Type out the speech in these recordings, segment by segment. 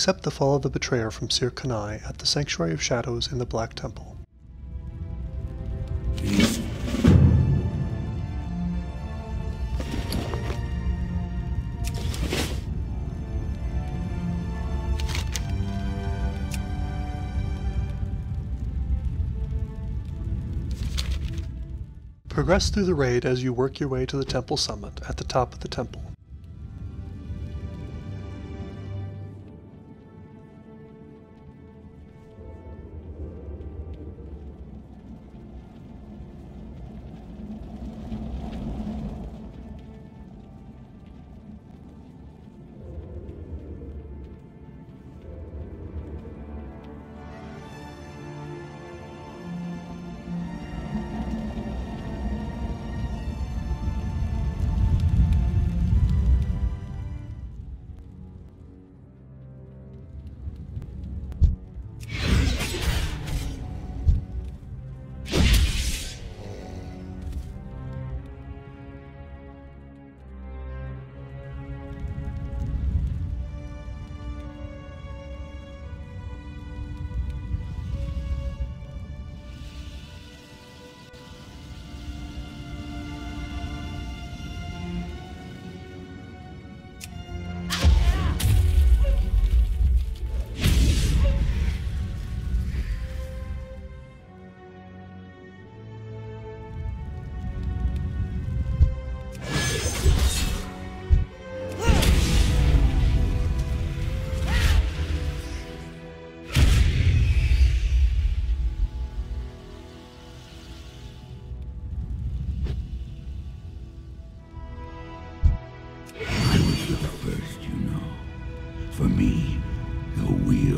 accept the fall of the betrayer from Seer Kanai at the Sanctuary of Shadows in the Black Temple. Progress through the raid as you work your way to the temple summit at the top of the temple.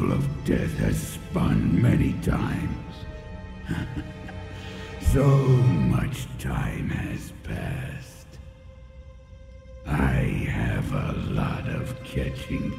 Wheel of death has spun many times. so much time has passed. I have a lot of catching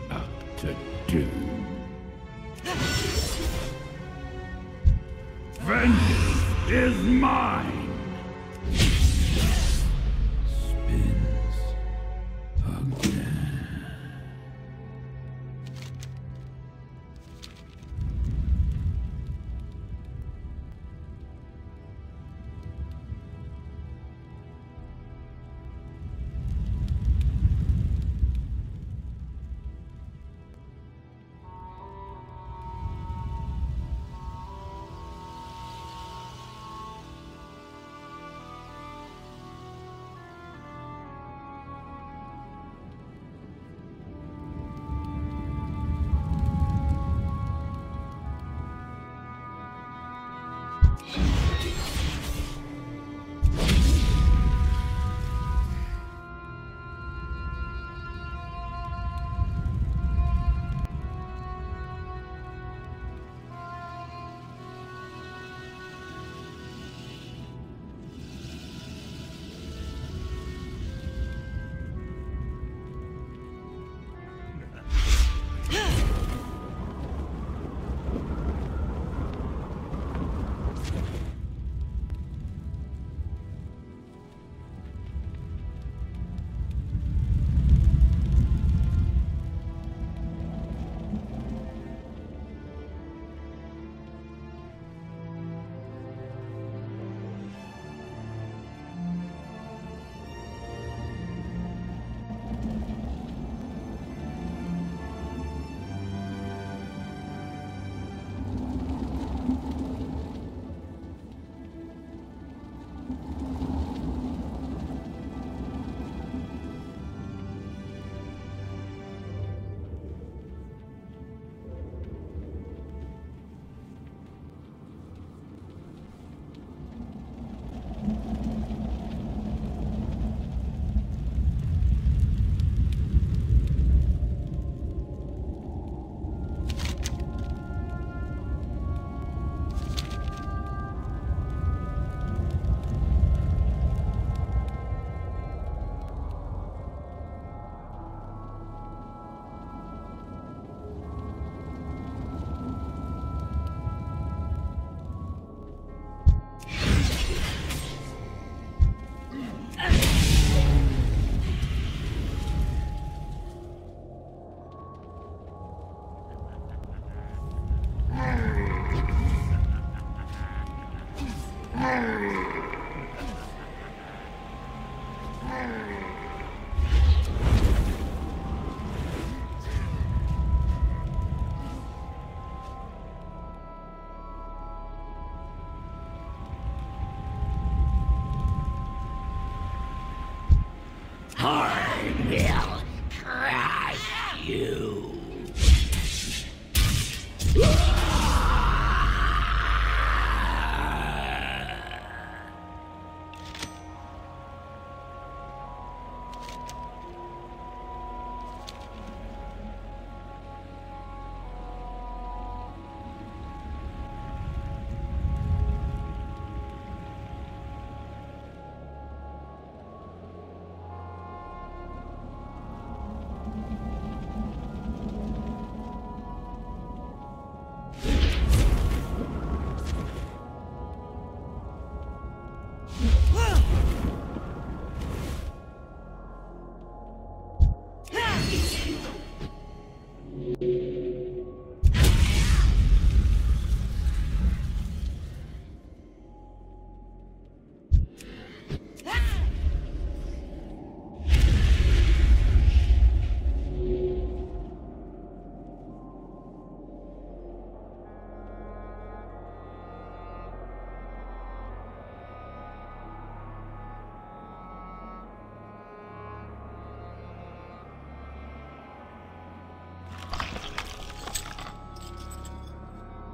I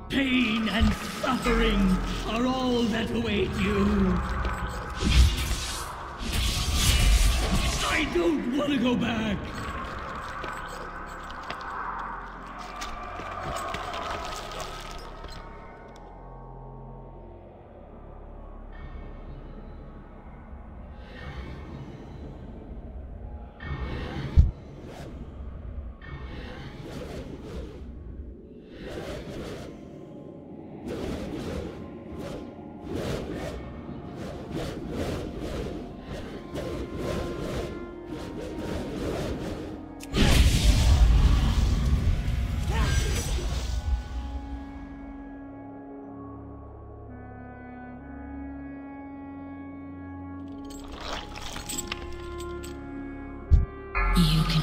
Pain and suffering are all that await you. I don't want to go back. You can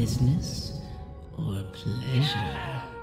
business or pleasure.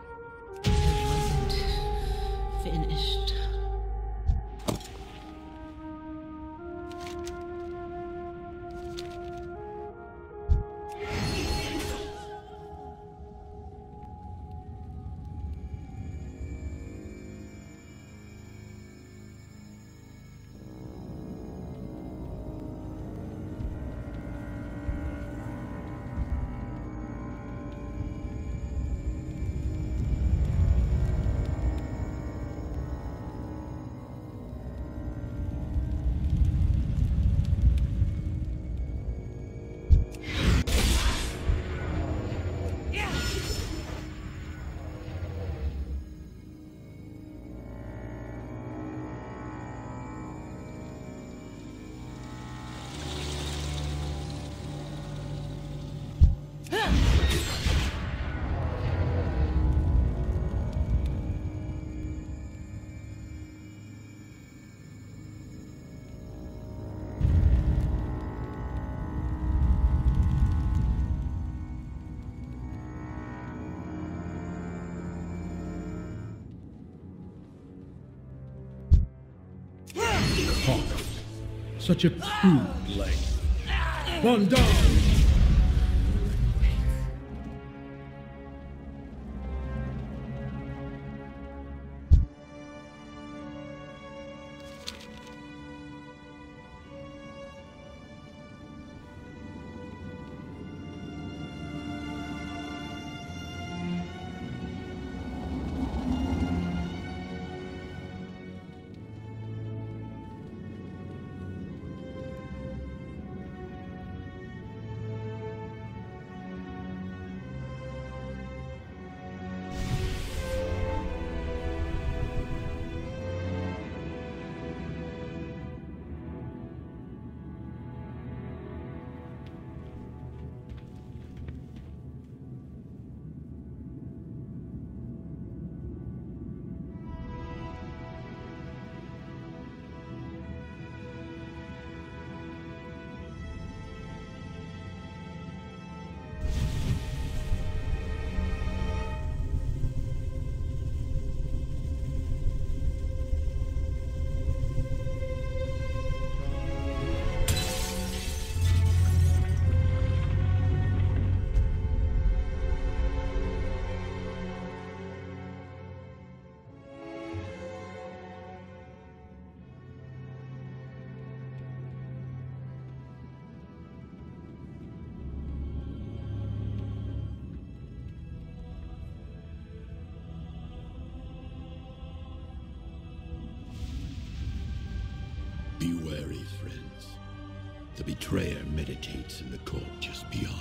Such a crude language. Bondage! Be wary, friends. The betrayer meditates in the court just beyond.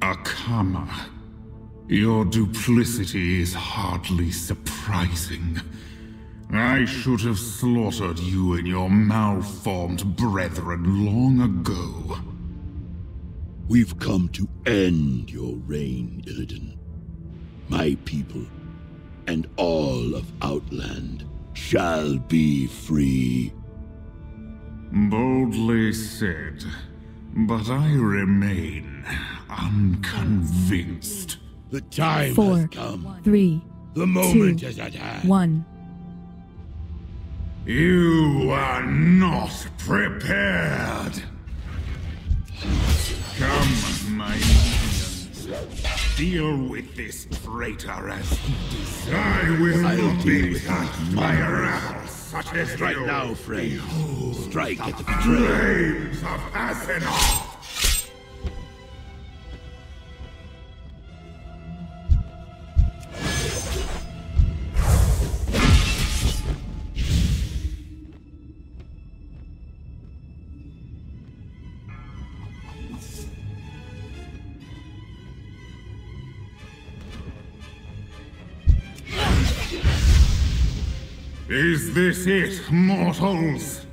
Akama, your duplicity is hardly surprising. I should have slaughtered you and your malformed brethren long ago. We've come to end your reign, Illidan. My people and all of Outland shall be free. Boldly said, but I remain unconvinced. The time Four, has come. three, The moment two, is at hand. one. You are not prepared. Come, my minions. Deal with this traitor as he deserves. I will I'll not be with touched by a rabble such as Strike you. now, friends. Strike at the betrayer. Flames of Azzinoth! Is this it, mortals?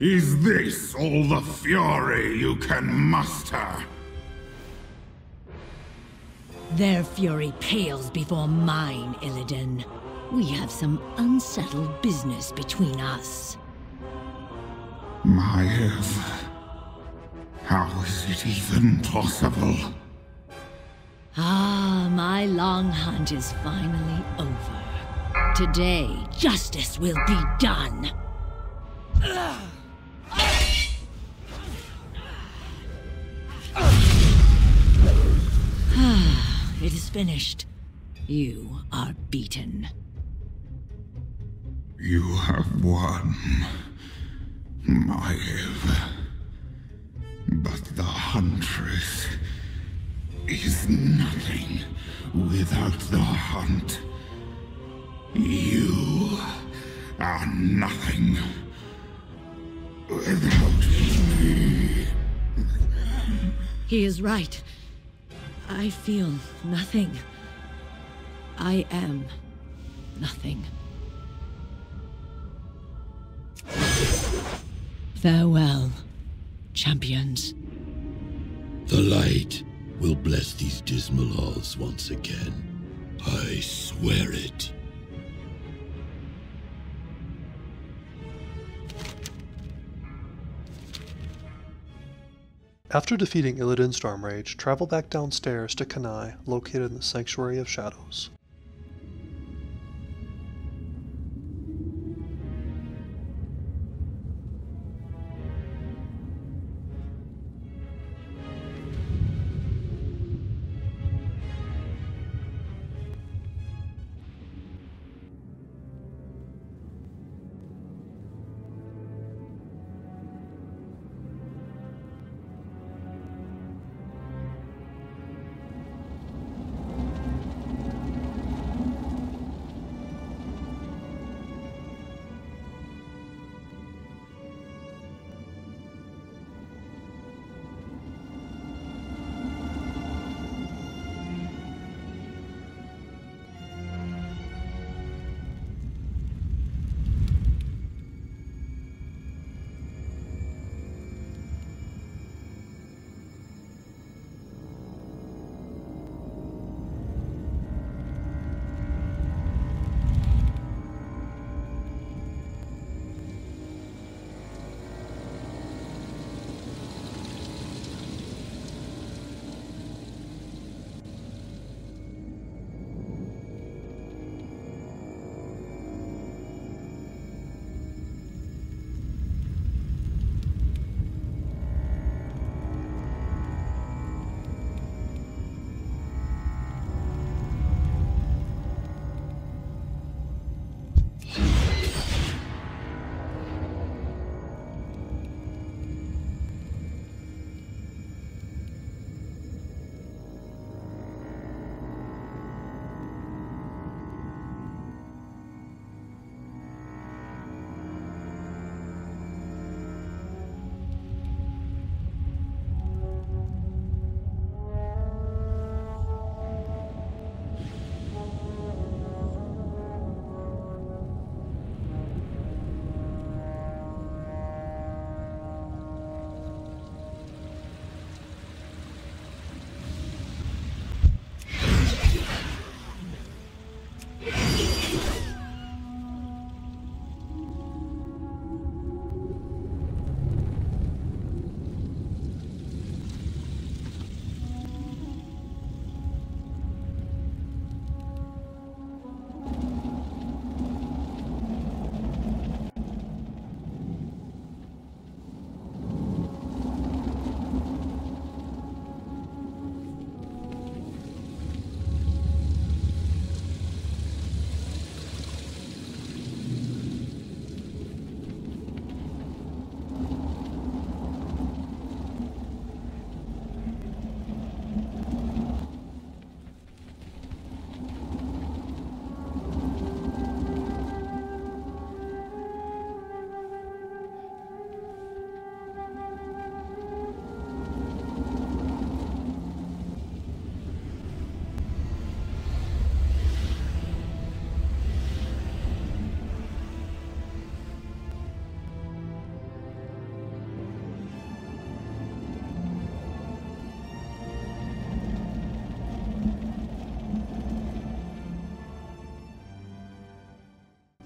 Is this all the fury you can muster? Their fury pales before mine, Illidan. We have some unsettled business between us. Maiev. How is it even possible? Ah, my long hunt is finally over. Today, justice will be done. it is finished. You are beaten. You have won, Maiev. But the Huntress is nothing without the hunt. You are nothing without me. He is right. I feel nothing. I am nothing. Farewell, champions. The light will bless these dismal halls once again. I swear it. After defeating Illidan Stormrage, travel back downstairs to Kanai, located in the Sanctuary of Shadows.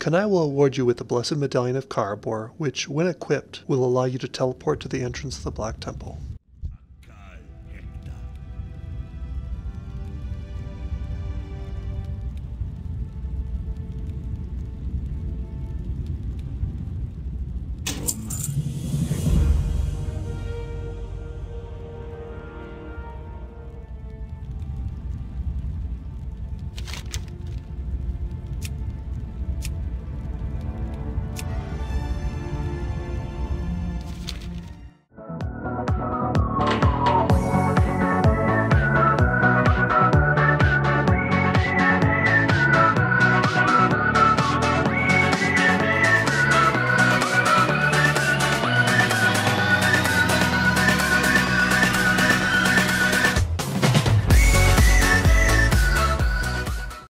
Kanai will award you with the Blessed Medallion of Karabor, which, when equipped, will allow you to teleport to the entrance of the Black Temple.